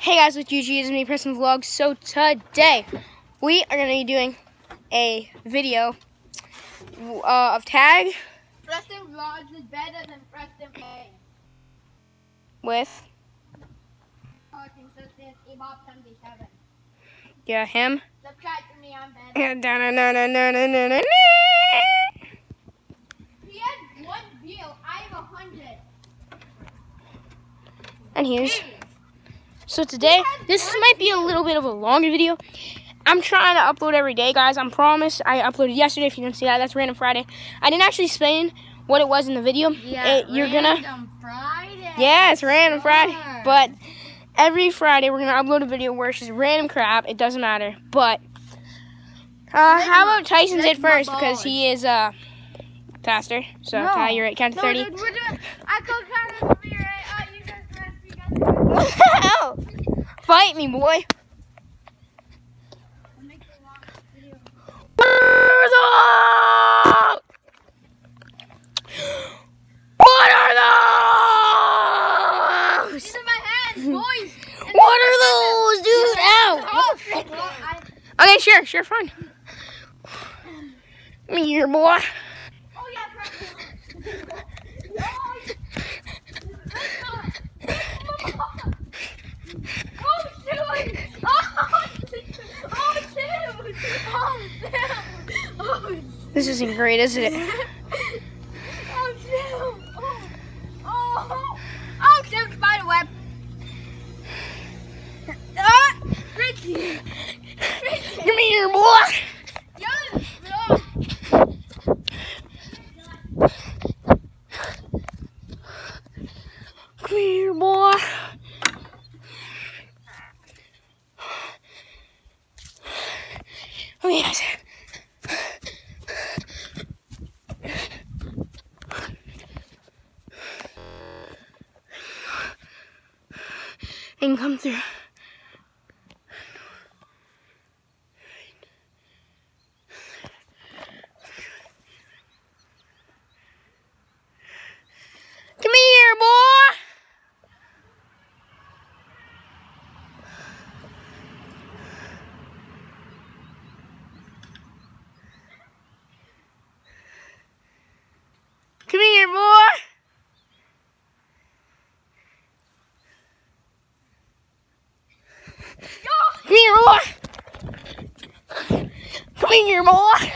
Hey guys, with UG is me, Preston Vlog. So today we are gonna be doing a video uh, of tag Preston Vlogs is better than Preston Pay. with consistent Ebob 77. yeah him. Subscribe to me on Ben. And da-na-na-na-na-na-na-na. He has one view. I have a hundred. And here's so today this might be a little bit of a longer video. I'm trying to upload every day, guys. I promise. I uploaded yesterday. If you didn't see that, that's random Friday. I didn't actually explain what it was in the video. It- you're gonna Friday. Yeah, it's random Friday. But every Friday we're gonna upload a video where it's just random crap. It doesn't matter. But uh, how about Tyson's it first because he is uh faster. So No. Ty, you're at count to No, thirty. dude, we're doing. I go count to three. Right? Oh, you guys rest. You guys rest. Fight me, boy. We'll make the long video. What are those? What are those? These are my hands, boys. What are those, dude? Ow! Well, I, Okay, sure, sure, fine. Me here, boy. oh yeah, Preston. Oh, Oh shoot! Oh, oh shoot! Oh damn! Oh, This isn't great, is it? oh shoot! Oh, oh, oh shoot! Spider web! Ah! Ricky! Ricky! Come here, boy. No! Come here, boy. Oh, yes. And come through. Come here, boy. Come here, boy. Come here, boy. Come here, boy.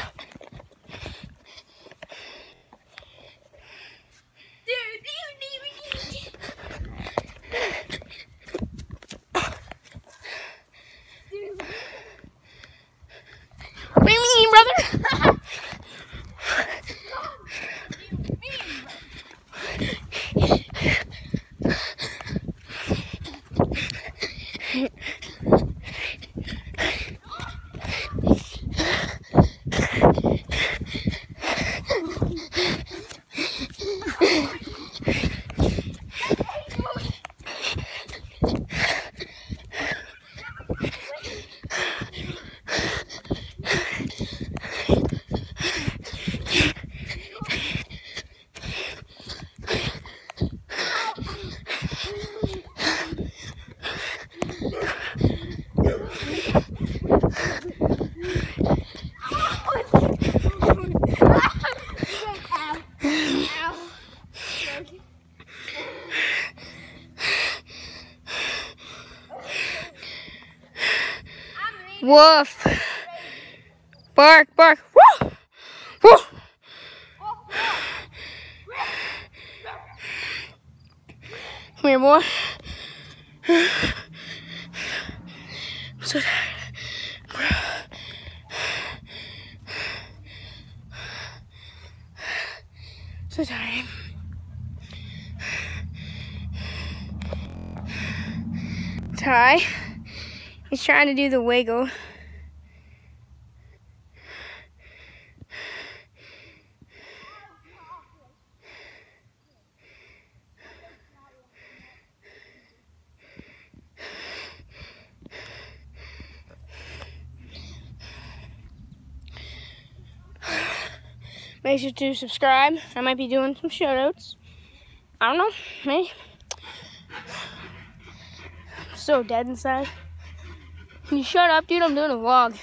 Dude. Dude. Come here, brother. Woof. Bark, bark. Woo! Woo! Come here, boy. I'm so tired. So tired. Ty. He's trying to do the wiggle. Make sure to subscribe. I might be doing some shout outs. I don't know. Maybe. so dead inside. Can you shut up, dude? I'm doing a vlog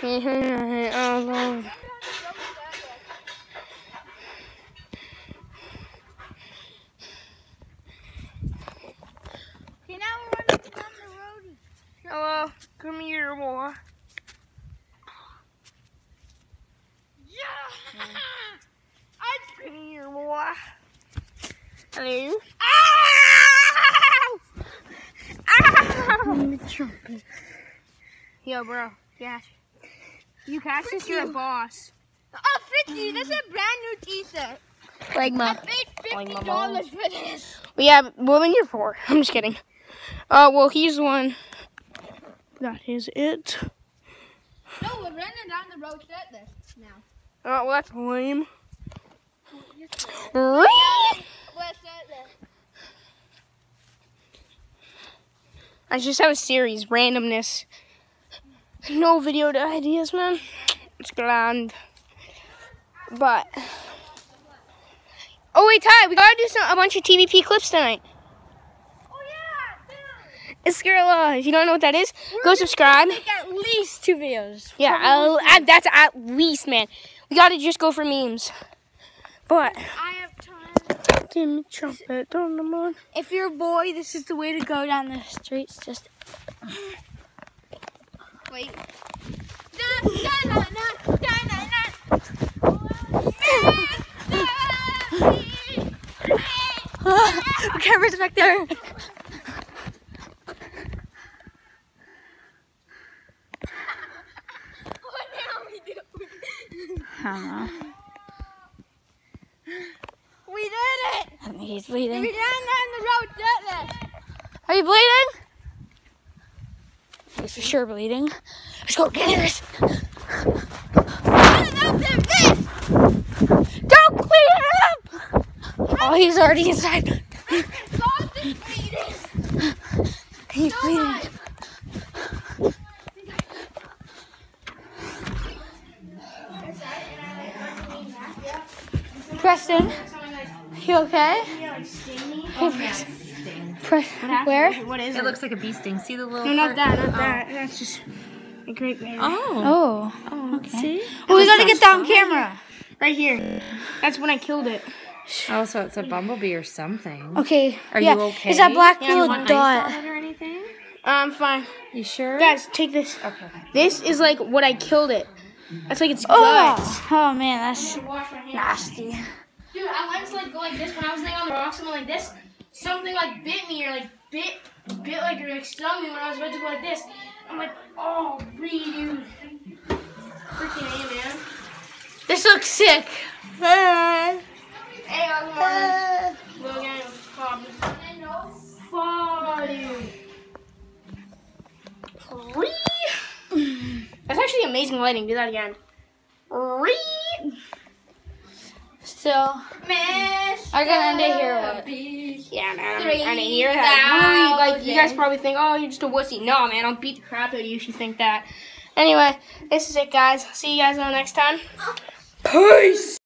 Lord. Okay, now we're running down the road. Hello, come here, boy. Yeah. Come here, boy. Ah! Ah! Hello. Ow! Yo, bro, catch. You catch this, you're a boss. Oh, 50, that's a brand new t-shirt. Like I my. paid $50 for this. Well, yeah, well, then you're four. I'm just kidding. Uh, well, he's one. That is it. No, we're running down the road shirtless now. Oh, well, that's lame. Whee! We're shirtless. I just have a series, randomness. No video ideas, man. It's grand. But. Oh, wait, Ty, we gotta do some, a bunch of TVP clips tonight. Oh, yeah, dude. It's Skrilla. If you don't know what that is, go subscribe. Make at least two videos. Yeah, I'll, I, that's at least, man. We gotta just go for memes. But. I have. Timmy trumpet on the moon. If you're a boy, this is the way to go down the streets. Just wait. Da, da, na, na, da, na, na. Camera's back there. What are we doing? We did it! I think he's bleeding. ran down the road. Are you bleeding? He's for sure bleeding. Let's go get this. Don't clean it up! Oh, he's already inside. He's bleeding. Preston, you okay? Hey, Preston. Pre- where? What is it? looks like a bee sting. See the little. No, not part? that, not oh. that. That's just a great berry. Oh. oh. Oh, okay. See? well, we gotta get that on camera. Right here. That's when I killed it. Oh, so it's a bumblebee or something. Okay. Are yeah. you okay? Is that black Yeah, little dot. or anything? I'm fine. You sure? Guys, take this. Okay. This is like what I killed it. That's like its Oh. guts. oh man, that's Wash my hands. nasty. Dude, I went to like go like this when I was laying on the rocks, something like this. Something like bit me or like bit, bit like or like stung me when I was about to go like this. I'm like, oh, really, dude. Freaking A, man. This looks sick. Hey, how's it going? Little gang of Bob. Fuck, dude. Ree. That's actually amazing lighting. Do that again. Ree. So, Miss. I gotta end it here. What? Yeah, man. I'm, I didn't hear that. Really, like you guys probably think, oh, you're just a wussy. No, man. I'll beat the crap out of you if you think that. Anyway, this is it, guys. See you guys on the next time. Peace.